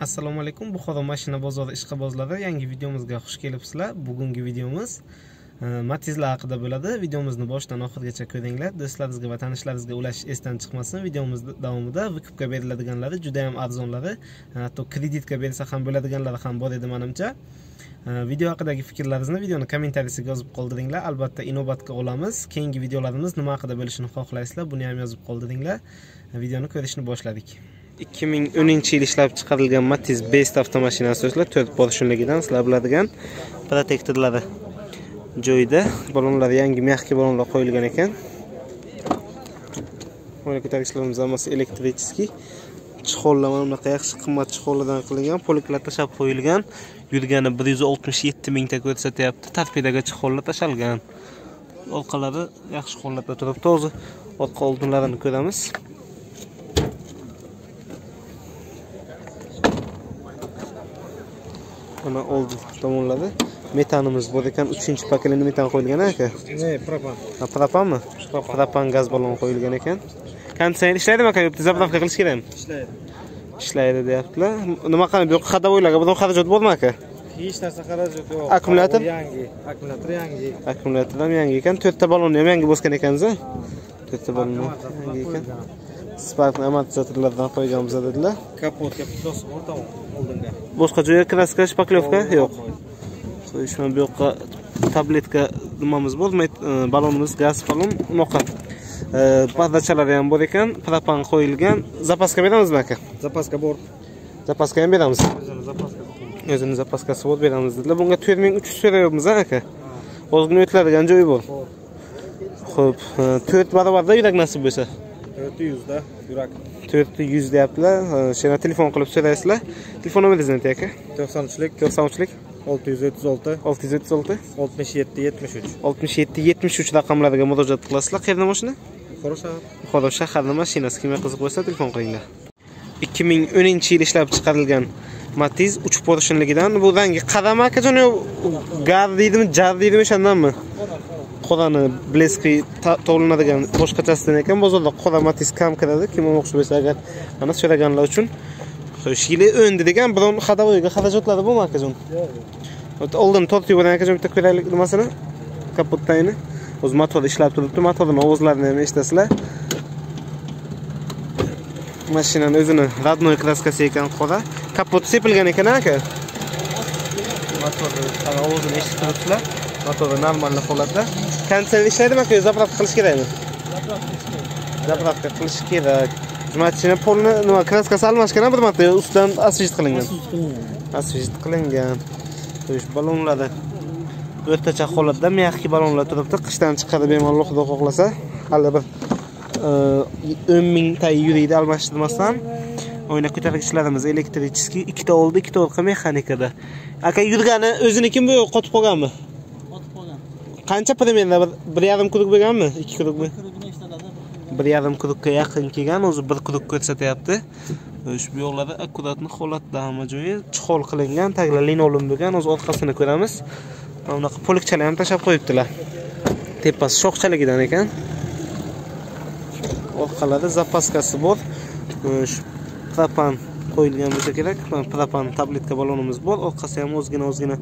assalomu alaykum. Buxoro mashina bozori ishqibozlari yangi videomizga xush kelibsizlar. Bugungi videomiz e, matizlar haqida bo'ladi. Videomizni boshidan oxirigacha ko'ringlar. Do'stlaringizga va tanishlaringizga ulashish esdan chiqmasin. Videomiz davomida vkupga beriladiganlari juda ham arzonlari e, hatto kreditga bersa ham bo'ladiganlari ham bor edi manimcha. E, video haqidagi fikrlaringizni videoni kommentariyasiga yozib qoldiringlar. Albatta inobatga olamiz. Keyingi videolarimiz nima haqida bo'lishini xohlaysizlar buni ham yozib qoldiringlar. Videoni ko'rishni boshladik. 2010 yil ishlab chiqarilgan Matiz Best avtomashinasi do'stlar 4 porshunligidan sizlar biladigan protektorlari joyida balonlar yangi mягкий balonlar qo'yilgan ekan. Mana ko'targichlarimiz hammasi elektrichеский Chixollar mana bunaqa yaxshi qimmat chixollardan qilingan poliklar tashab qo'yilgan yurgani 167 mingta ko'rsatyapti torpedaga chixollar tashalgan. Orqalari yaxshi holatda turibdi hozir orqa oldinlarini ko'ramiz. Mana old tomonlari metanimiz bor ekan uchinchi pokoleniya metan qo'yilgan aka? Ne propan. Propanmi? Propan. Gaz ballon qo'yilgan ekan. Konditsioner ishlaydimi aka? Yo'qda zapravka qilish kerakmi ishlaydi. Ishlaydi deyaptilar nima qilib bu yoqqa ходовойlarga butun xarajat bormi aka? Hech narsa xarajat yo'q Akkumulyator? yangi. Akkumulyator yangi. Akkumulyator ham yangi ekan. To'rtta ballonni ham yangi bosgan ekansiz to'rtta ballon yangi ekan sparkni amortizatorlardan qo'yganmiz dedilar. Kapotga plos bor tamom oldinga. Boshqa joyga kraska shpaklyovka yo'q. mana bu yoqqa tabletka nimamiz bor? Met- e, ballonimiz gaz ballon unaqa E, pardachalari ham bor ekan propan qo'yilgan. Zapaska beramizmi aka? Zapaska bor. Zapaska ham beramiz. O'zini zapaska o'zini zapaskasi bor beramiz dedilar. Bunga to'rt ming uch yuz so'rayapmiz a aka? Ozgina o'tiladigan joyi bor. Ho'p e, to'rt barobarda yurak nasib bo'lsa to'rt yuzda yurak. to'rt yuz deyaptilar. Shuna telefon qilib so'raysizlar. Telefon nomeringizni ayting aka? to'qson uchlik. To'qson uchlik. olti yuz o'ttiz olti. olti yuz o'ttiz olti. oltmish yetti yetmish uch. oltmish yetti yetmish uch raqamlariga murojaat qilasizlar. Qayerda mashina? Buxoro shahar buxoro shaharni mashinasi kimga qiziq bo'lsa telefon qilinglar. ikki ming o'ninchi yil ishlab chiqarilgan matiz uch porshunligidan bu rangi qarama akajon yo gar deydimi jar deydimi o'shandanmi qorani bleski tovlanadigan boshqachasidan ekan bozorda qora matiz kam kiradi kim olmoqchi bo'lsa agar mana so'raganlar uchun. Xo'sh yili o'ndi degan biron ходовойga xarajatlari bormi akajon? Oldin tortib yuboring akajon bitta ko'raylik nimasini? Kapot tagini o'zi motor ishlab turibdi motorni ovozlarini ham eshitasizlar mashinani o'zini родной kraskasi ekan qora kapot sepilgan ekan aka? Motorni ovozini eshitib turibsizlar motori normalniy holatda konditsioner ishlaydimi aka zapravka qilish kerakmi zapravka qilish kerak mashina polni nima kraskasi almashgan bir marta ustidan освежит qilingan освежит qilingan ballonlari o'rtacha holatda mягкий ballonlar turibdi qishdan chiqadi bemalol xudo xohlasa hali bir e, o'n mingta yuriydi almashtirmasdan oyna ko'targichlarimiz elektrichеский ikkita oldi ikkita orqa mexanikada aka yurgani o'zinikimi bu qotib qolganmi. Qancha примерно bir yarim krug bo'lganmi ikki krugmi bir yarim krugga yaqin kelgan o'zi bir krug ko'rsatyapti. O'sh bu yoqlari akkuratni holatda hamma joyi chihol qilingan taglar linolum bo'lgan o'zi orqasini ko'ramiz. Mana bunaqa polikchalar ham tashlab qo'yibdilar. Tepasi shoxchaligidan ekan. Orqalari zapaskasi bor. O'sh propan qo'yilgan bo'lsa kerak. Mana propan tabletka ballonimiz bor. Orqasi ham ozgina ozgina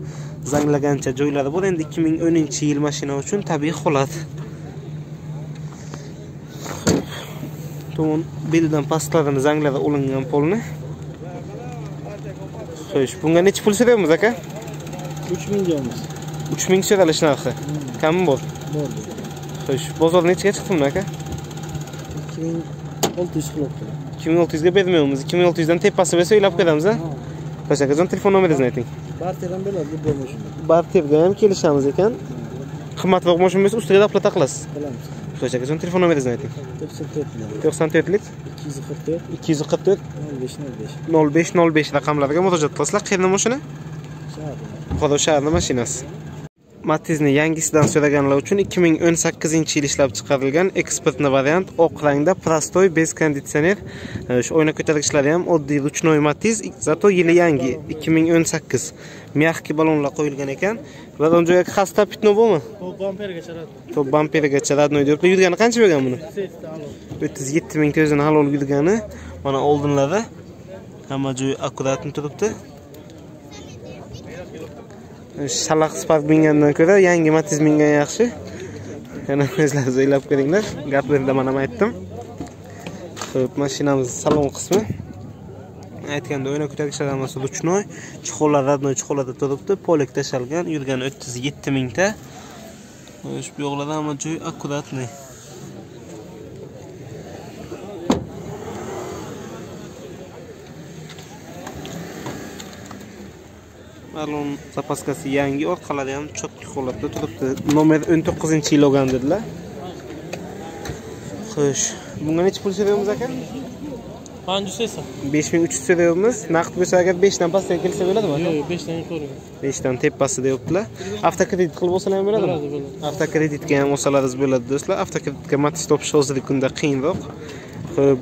zanglagancha joylari bor. Endi 2010 yil mashina uchun tabiiy holat. Tomon belidan pastlarini zanglari olingan polni. Xo'sh bunga necha pul so'rayapmiz aka? 3000 deymiz. uch ming so'ralish narxi kammi bor. Bor. xo'sh bozor nechaga chiqdi buni aka? 2600 qilibdi. ikki ming olti yuzga bermaymiz ikki ming olti yuzdan tepasi bo'lsa o'ylab ko'ramiz a xo'sh akajon telefon nomeringizni ayting Barteran bo'ladi, bu bo'lmasin. barterga ham kelishamiz ekan qimmatroq mashina bo'lsa ustiga doplata qilasiz Qilamiz. xo'sh akajon telefon nomeringizni ayting 94 to'qson to'rtlik 244 ikki yuz qirq to'rt 05 05. nol besh nol besh raqamlariga murojaat qilasizlar qayerda mashina buxoro shaharni mashinasi matizni yangisidan so'raganlar uchun 2018 yil ishlab chiqarilgan eksportni variant oq rangda prostoy bez konditsioner. Shu oyna ko'targichlari ham oddiy ruchnoy matiz zato yili yangi 2018 mягкий ballonlar qo'yilgan ekan. Va o'n joyga xasta pitno bormi? Top bamperga charadi. top bamperigacha radnoy deb yurgani qancha bo'lgan buni? Safety alo. o'ttiz yetti mingta o'zini halol yurgani mana oldinlari. Hamma joyi akkuratni turibdi shalaq spark mingandan ko'ra yangi matiz mingan yaxshi. Yana o'zlaringiz o'ylab ko'ringlar. Gapimda man ham aytdim. Ho'p mashinamiz salon qismi. Aytganda o'yna ko'targichlar hammasi ручной chuqurlar родной chuqurlarda turibdi. Polik tashalgan yurgani o'ttiz yetti mingta. Xo'sh, bu yoqlarda hamma joy аккуратный balon zapaskasi yangi orqalari ham chotki holatda turibdi. Nomer 19 yil olgan dedilar. Xo'sh bunga necha pul so'rayapmiz aka? Qancha esa? 5300 so'rayapmiz naqd bo'lsa agar 5 dan pastga kelsa bo'ladimi aka? Yo'q, 5 dan yuqori. 5 dan tepasi deyaptilar avtokredit qilib olsalar ham bo'ladimi? Bo'ladi, bo'ladi. avtokreditga ham olsalaringiz bo'ladi do'stlar. Avtokreditga matiz topish hozirgi kunda qiyinroq.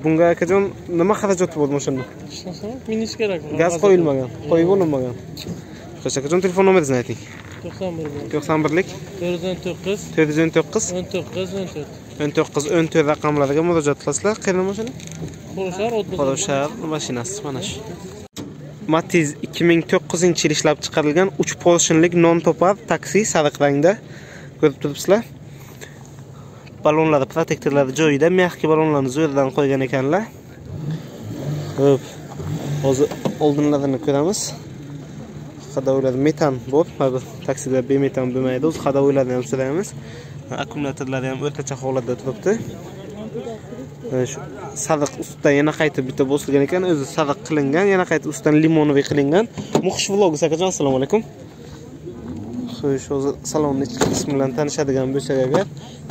Bunga akajon nima xarajati bor o'shanda Hech narsa minish kerak. gaz qo'yilmagan qo'yib olinmagan akajon telefon nomeringizni ayting 91 bor. 91lik 409 419 19 14. 19 14 raqamlariga murojaat qilasizlar. Qayerdan mashina. Qorovshahar mashinasi mana shu. Matiz 2009 yil ishlab chiqarilgan 3 porshinlik non topar taksi sariq rangda. Ko'rib turibsizlar. Ballonlari protektorlari joyida mягкий ballonlarni zo'rdan qo'ygan ekanlar. Xo'p. hozir oldinlarini ko'ramiz ходовойлari metan bor mana taksida bemetan bo'lmaydi. O'zi ходовойlarni ham silaymiz akkumulyatorlari ham o'rtacha holatda turibdi. Shu sariq ustidan yana qaytib bitta bosilgan ekan. O'zi sariq qilingan yana qaytib ustidan limonoviy qilingan. Muxish vlogi akajon assalomu alaykum. Xo'sh hozir salonni ichki qismi bilan tanishadigan bo'lsak agar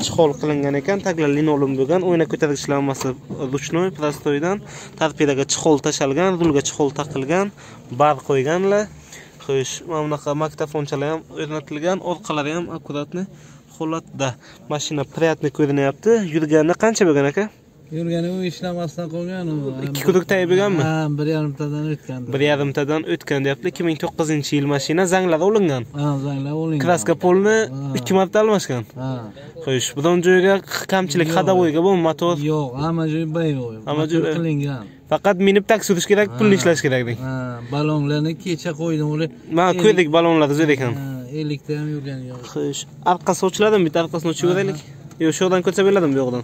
chihol qilingan ekan taglar linolum bo'lgan o'yna ko'targichlar hammasi ручной prostoydan torpedaga chihol tashalgan rulga chihol taqilgan bar qo'yganlar. Xo'sh mana bunaqa maktafonchalar ham o'rnatilgan orqalari ham аккуратный holatda. Mashina приятный ko'rinyapti. Yurgani qancha bo'lgan aka? Yurgani u ishlamasdan qolgan u. ikki quduq tagi bo'lganmi Ha, bir yarimtadan o'tgan. bir yarimtadan o'tgan deyapti ikki ming to'qqizinchi yil mashina zanglar olingan Ha, zanglar olingan. kraska polni ikki marta almashgan Ha. xo'sh biron joyiga kamchilik ходовойga bo'lmi motor Yo'q, hamma joyi bayroq. Hamma joyi bay- qilingan. faqat minib taksi surish kerak pulni ishlash kerak deng Ha, ballonlarni kecha qo'ydim ular. mana ko'rdik ballonlar zo'r ekan Ha, 50 ta ham yurgani yo'q. xo'sh orqasi ochiladimi bitta orqasini ochib ko'raylik yo'q shu yoqdan ko'rsa bo'ladimi bu yoqdan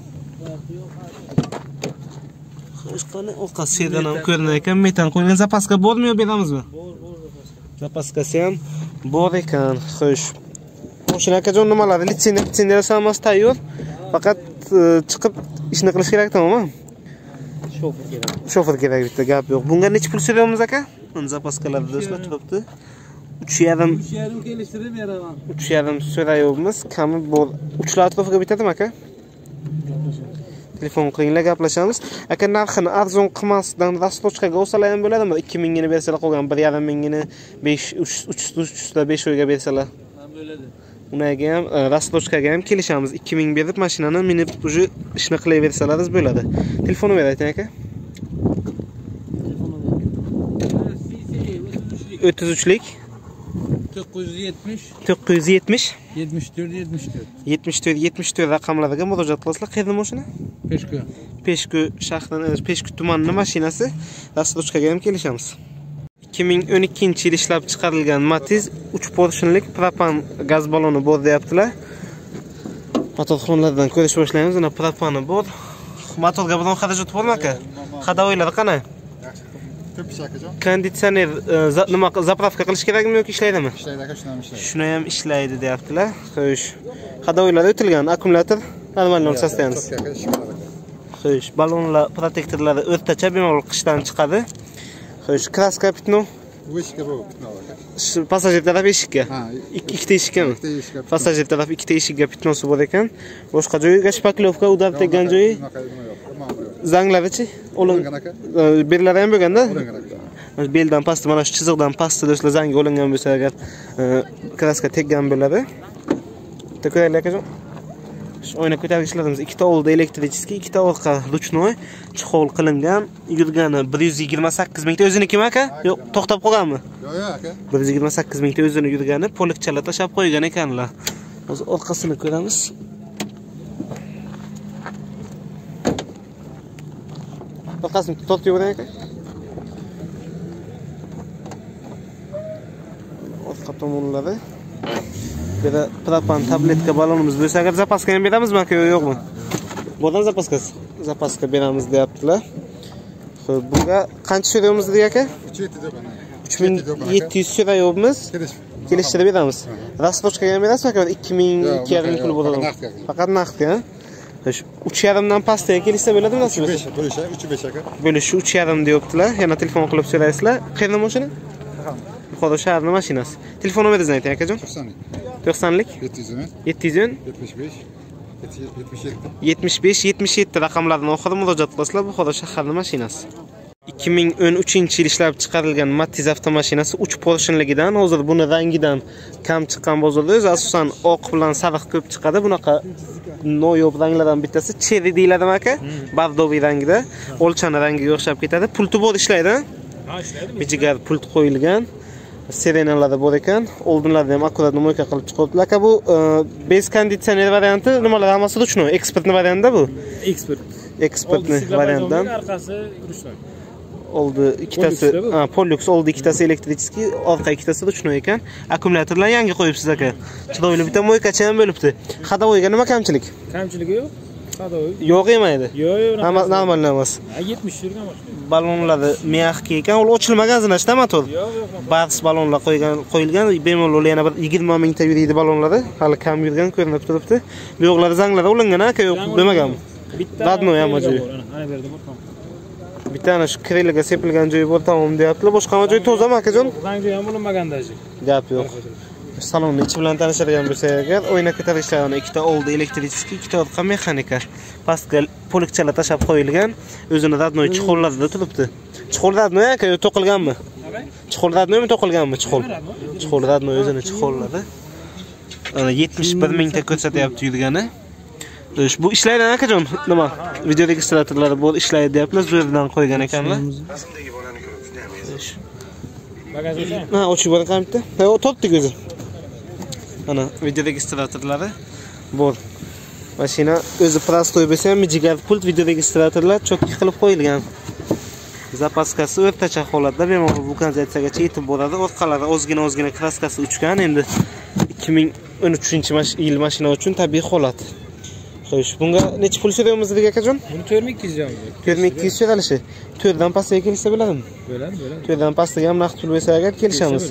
orqasi yerdan ham ko'rinar ekan metan qo'yilgan zapaska bormi yo beramizmi zapaskasi ham bor ekan. Xo'sh. Mashina akajon nimalari? Litsenziya litsenziyasi hammasi tayyor. Faqat e, chiqib ishni qilish kerak tamommi Shofer kerak. shofer kerak bitta gap yo'q. Bunga necha pul so'rayapmiz aka? Mana zapaskalar do'stlar turibdi. Uch yarim. Uch yarim kelishtirib beraman. uch yarim so'rayapmiz. Kami bor. Uchlar atrofiga bitadimi aka telefon qilinglar gaplashamiz. Aka narxini arzon qilmasdan rastochkaga olsalar ham bo'ladimi? Ikki mingini bersalar qolgan bir yarim mingini besh uch uchta besh oyga bersalar bo'ladi. ularga ham e, rastochkaga ham kelishamiz. Ikki ming berib mashinani minib уже ishni qilaversalaringiz bo'ladi. Telefon nomer ayting aka. O'ttiz uchlik 970 to'qqiz yuz yetmish. 74 74. yetmish to'rt. Yetmish to'rt raqamlariga murojaat qilasizlar. Qayerda mashina Peshku. peshku shahrini peshku tumanini mashinasi rastochkaga ham kelishamiz. Ikki ming o'n ikkinchi yil ishlab chiqarilgan matiz uch porshinlik propan gaz balloni bor deyaptilar. Motorxonalardan ko'rish boshlaymiz. Mana propani bor. Motorga biron xarajat bormi aka ходовойлari qani? Konditsioner e, nima zapravka qilish kerakmi yoki ishlaydimi? Ishlaydi aka, shuni ham ishlaydi. shuni ham ishlaydi deyaptilar. Xo'sh. Ходовойлari o'tilgan. Akkumulyator нормальном состоянии Xo'sh, ballonlar protektorlari o'rtacha bemalol qishdan chiqadi. Xo'sh, kraska pitno Bu eshikka bu passajir taraf eshikka. Ha, Ikki ikkita eshikkami? ikkita eshikka bitnov. Passajir taraf ikkita eshikka pitnosi bor ekan. Boshqa joyiga shpaklovka udar tegan joyi zanglarichi? Bellar ham bo'lganda. Beldan pastda mana shu chiziqdan pastda do'stlar zangi olingan bo'lsa agar kraska teggan bo'ladi. Bitta ko'raylik akajon. o'yna ko'targichlarimiz ikkita oldi elektrichеский ikkita orqa ruchnoy chihol qilingan yurgani bir yuz yigirma sakkiz mingta o'zinikimi aka? Yo'q to'xtab qolganmi? Yo'q yo'q aka. Bir yuz yigirma sakkiz mingta o'zini yurgani po'likchalar tashlab qo'ygan ekanlar. Hozir orqasini ko'ramiz. Orqasini tortib yuboray aka. Orqa tomonlari. Yerda propan tabletka balonimiz bo'lsa agar zapaska ham beramizmi aka yo yo'qmi bo'ladimi zapaskasi zapaska beramiz deyaptilar ho'p bunga qancha so'rayapmiz dedik aka Uch yetti uch ming yetti yuz so'rayapmiz Kelish. kelishtirib beramiz rastochkaga ham berasizmi aka ikki ming ikki yarim ming pul bo'ladimi faqat naqdga. uch yarimdan pastga kelishsa bo'ladimi Uch besh, bo'lish, uch besh aka. bo'lish uch yarim deyaptilar yana telefon qilib so'raysizlar qayerdan mashina buxoro shaharni mashinasi telefon nomeringizni ayting akajon To'qsonlik. To'qsonlik? Yetti yuz o'n, yetti yuz o'n yetmish besh, yetmish yetti. yetmish besh yetmish yetti raqamlarni oxiri murojaat qilasizlar buxoro shaharni mashinasi. ikki ming o'n uchinchi yil ishlab chiqarilgan matiz avtomashinasi uch porshinligidan hozir buni rangidan kam chiqqan bozorda o'zi asosan oq bilan sariq ko'p chiqadi. Bunaqa noyob ranglardan bittasi cheri deyiladimi aka bardoviy rangida. Olchani rangiga o'xshab ketadi. Pulti bor ishlaydi. Ha, ishlaydi. bijigar pult qo'yilgan sirenalari bor ekan oldinlarida ham akkurat moyka qilib chiqyaptilar aka bu e, bez konditsioner varianti nimalar? Hammasi ручной eksportni variantda bu? Ekspert. eksportni variantdan. Orqasi rучной. oldi ikkitasi polyux oldi ikkitasi elektrichеский orqa ikkitasi ручной ekan. Akkumulyatorlar yangi qo'yibsiz aka. Chiroyli bitta moykachi ham bo'libdi. Ходовойga nima kamchilik? Kamchiligi yo'q. Sadoviy. yo'q emaydi Yo'q, normal emas 70 yurgan mashina. ballonlari mягкий ekan u ochilmagan zinashda motor Yo'q, yo'q. bars ballonlar qo'ygan qo'yilgan bemalol yana bir yigirma mingta yuriydi ballonlari hali kam yurgan ko'rinib turibdi bu yoqlari zanglari ulangan aka yo'q bo'lmaganmi Bitta. Radnoy hamma joyi. ana, tamam. bitta ana shu kreliga sepilgan joyi bor tamom deyaptilar boshqa hamma joy tozami akajon Rang joyi ham bo'linmagan даже. gap yo'q salonni ichi bilan tanishadigan bo'lsak agar oyna ko'targichlarni ikkita oldi elektrichеский ikkita orqa mexanika. Pastga polikchalar tashlab qo'yilgan o'zini radnoy chiqollarida turibdi. Chiqol radnoy aka to'qilganmi? Chiqol radnoymi to'qilganmi? Chiqol chiqol radnoy o'zini chiqollari ana yetmish bir mingta ko'rsatyapti yurgani. Bu ishlaydi akajon. Nima video registratorlari bor ishlaydi deyapmiz bu yerdan qo'ygan ekanlar. Ha, ochib yuboring qani bitta. Ha, o topdik o'zi. Ana, videodagi registratorlari bor. Mashina o'zi prostoy bo'lsa ham jigar pult video registratorlar cho'tki qilib qo'yilgan. Zapaskasi o'rtacha holatda bemalol vulkanizatsiyagacha yetib boradi. Orqalari ozgina ozgina kraskasi uchgan. Endi 2013 yil mashina uchun tabiiy holat. Xo'sh, bunga necha pul so'raymiz dedik akajon? Buni 4200 yuz 4200 so'ralishi. 4 dan pastga kelsa bo'ladimi? Bo'ladi, bo'ladi. to'rtdan pastiga ham naqd pul bo'lsa agar kelishamiz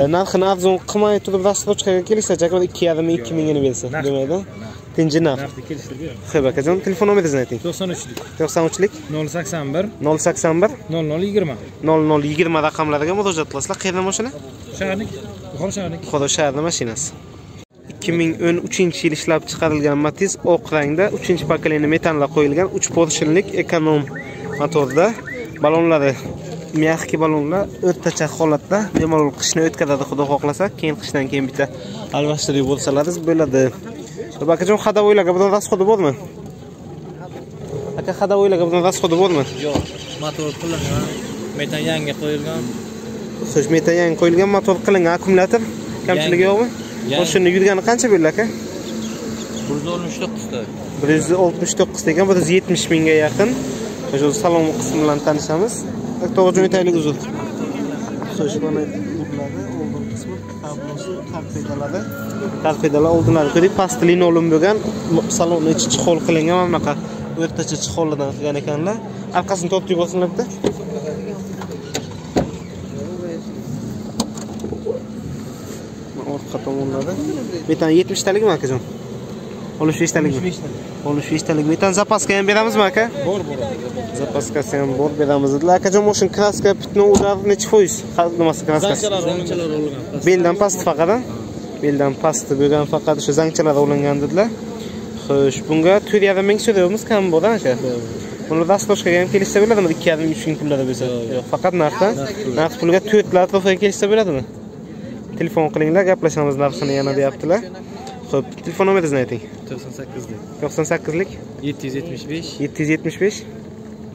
E, narxini arzon qilmay turib rastochkaga kelishsa chakar ikki yarim ikki mingini bersa demaydi tinchi narx ho'p akajon telefon nomeringizni ayting 93lik to'qson uchlik 081 nol sakson bir 0020. nol nol yigirma raqamlariga murojaat qilasizlar qayerdan mashina Shaharnik. Buxoro shaharnik. buxoro shaharni mashinasi ikki ming o'n uchinchi yil ishlab chiqarilgan matiz oq rangda uchinchi pokoleniya metanlar qo'yilgan uch porshinlik ekonom motorda ballonlari mягкий ballonlar o'rtacha holatda bemalol qishni o'tkazadi xudo xohlasa keyin qishdan keyin bitta almashtirib yuborsalaringiz bo'ladi. Akajon ходовойlarga biror расходi bormi? Aka ходовойlarga biror расходi bormi? Yo'q, motor qilingan, metan yangi qo'yilgan. Xo'sh, meta yangi qo'yilgan motor qilingan akkumulyator kamchiligi yo'qmi Yangi. mashina yurgani qancha bo'ldi aka? 169 ta. bir yuz oltmish to'qqiz degan bir yuz yetmish mingga yaqin. O'sha salon qismi bilan tanishamiz. To'g'ri aytaylik uzr torpedalar oldinlari ko'rdik pasti linolum bo'lgan salonni ichi chihol qilingan. Mana bunaqa o'rtacha chihollardan qilgan ekanlar. Orqasini tortib yuborsinlar bitta Mana tomonlari metan yetmishtalikmi akajon oltmish beshtalikmi oltmish beshhtalik metan zapaska ham beramizmi aka? Bor, bor. zapaskasi ham bor beramiz dedilar. Akajon moshina kraska bitni ular nechi foiz? Nimasi kraskasi beldan past faqat a? beldan pasti bo'lgan faqat o'sha zangchalar olingan dedilar. Xo'sh bunga to'rt yarim ming so'rayapmiz. Kam bor aka? Buni rastochkaga ham kelishsa bo'ladimi? Ikki yarim uch ming pullarda bo'lsa? Yo'q faqat narxda. Naqd pulga to'rtlar atrofiga kelishsa bo'ladimi telefon qilinglar gaplashamiz narxini yana deyaptilar. Ho'p telefon nomeringizni ayting. 98 lik. to'qson sakkizlik. 775 yetti yuz yetmish besh.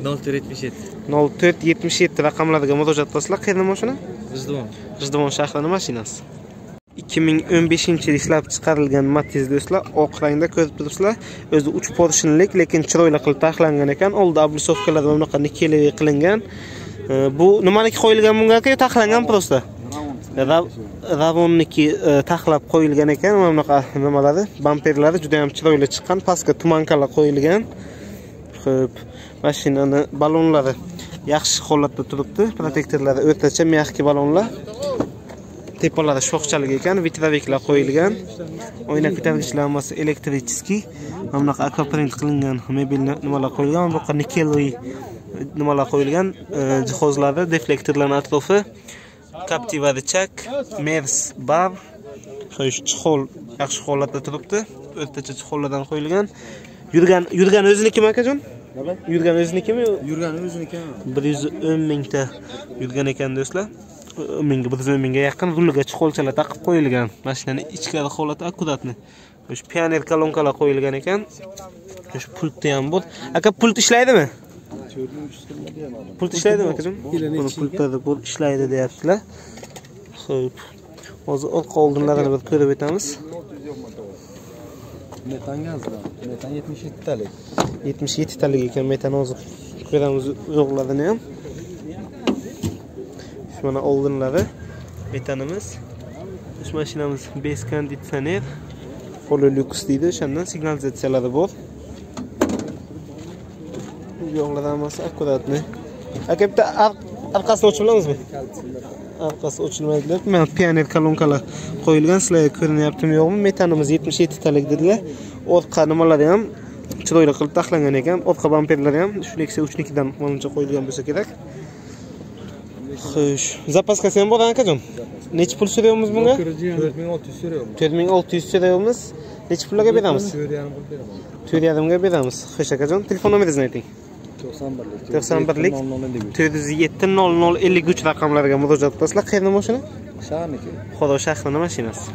0477. nol to'rt yetmish yetti raqamlariga murojaat qilasizlar qayerdan mashina? G'ijduvon. g'ijduvon shahrini mashinasi? ikki ming o'n beshinchi yil ishlab chiqarilgan matiz do'stlar oq rangda ko'rib turibsizlar. O'zi uch porshinlik lekin chiroyli qilib taxlangan ekan. Oldi va bunaqa nikeli qilingan. Bu nimaniki qo'yilgan bunga taxlangan просто Ravonniki e, taxlab qo'yilgan ekan. Mana bunaqa nimalari bamperlari juda ham chiroyli chiqqan. Pastga tumankalar qo'yilgan. Xo'p, mashinani ballonlari yaxshi holatda turibdi. Protektorlari o'rtacha mягкий ballonlar. Tepalari shoxchalik ekan. Vitraviklar qo'yilgan. Oyna ko'targichlar hammasi elektricheskiy mana bunaqa akvaprint qilingan mebel nimalar qo'yilgan? Mana bu yoqqa nikelli nimalar qo'yilgan? E, jihozlari deflektorlarni atrofi. Captiva richak mers bar. Xo'sh chexol yaxshi holatda turibdi. O'rtacha chexollardan qo'yilgan. Yurgan yurgan o'zinikimi akajon yurgan o'zinikimi Yurgani o'zinikimi? bir yuz o'n mingta yurgan ekan do'stlar. Mingga bir yuz o'n mingga yaqin ruliga chexolchalar taqib qo'yilgan. Mashinani ichkari holati akkuratni o'sha pioner kolonkalar qo'yilgan ekan. O'sha pultda ham bor aka pult ishlaydimi pult ishlaydimi akajon buni pultlari bor ishlaydi deyaptilar. Ho'p hozir orqa oldinlarini bir ko'rib o'tamiz Metan gazlar. Metan 77 talik. yetmish yettitalik ekan metan hozir ko'ramiz uzoqlarini ham. Shu mana oldinlari metanimiz. Shu mashinamiz bes konditsioner pololux deydi o'shandan signalizatsiyalari bor bu yoqlar hammasi akkuratni aka bitta orqasini ochib olamizmi orqasi ochilmaydi deb mana pioner kolonkalar qo'yilgan sizlarga ko'rinyaptimi yo'qmi? Metanimiz yetmish yettitalik dedilar. Orqa nimalari ham chiroyli qilib taxlangan ekan orqa bamperlari ham shu nexia uchnikidan manimcha qo'yilgan bo'lsa kerak. Xo'sh zapaskasi ham bor akajon necha pul so'rayapmiz bunga? 4600 so'rayapmiz. To'rt ming olti yuz so'rayapmiz. Necha pullarga beramiz? 4 yarim pul beraman. to'rt yarimga beramiz. Xo'sh akajon telefon nomeringizni ayting. 91lik. 91lik. 0053. to'rt yuz yetti nol nol ellik uch raqamlariga murojaat qilasizlar qayerda mashina Shaharniki. Xoro shahrini mashinasi.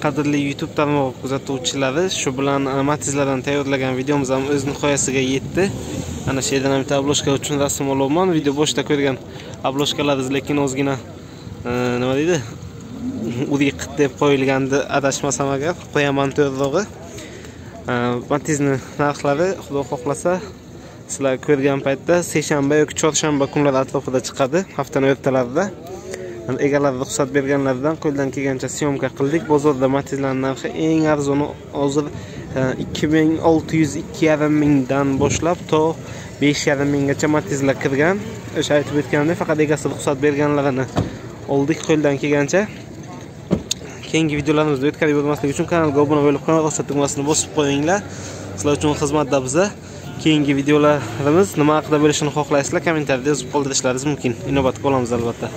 Qadrli YouTube tarmog'i kuzatuvchilari, shu bilan Matizlardan tayyorlagan videomiz ham o'z nihoyasiga yetdi. Ana shu yerdan ham bitta obloshka uchun rasm olyapman. Video boshida ko'rgan obloshkalariz lekin ozgina e, nima deydi? Uriq deb qo'yilgandi, adashmasam agar qo'yaman to'g'rirog'i. E, Matizni narxlari xudo xohlasa sizlar ko'rgan paytda seshanba yoki chorshanba kunlari atrofida chiqadi, haftani o'rtalarida. egalar ruxsat berganlaridan qo'ldan kelgancha syomka qildik. Bozorda matizlarni narxi eng arzoni hozir e, ikki ming olti yuz ikki yarim mingdan boshlab to besh yarim minggacha matizlar kirgan. O'sha aytib o'tganimdek faqat egasi ruxsat berganlarini oldik qo'ldan kelgancha. Keyingi videolarimizni o'tkazib yubormaslik uchun kanalga obuna bo'lib qo'ng'iroq tugmasini bosib qo'yinglar. Sizlar uchun xizmatda biza. Keyingi videolarimiz nima haqida bo'lishini xohlaysizlar kommentariyada yozib qoldirishlaringiz mumkin. Inobatga olamiz albatta.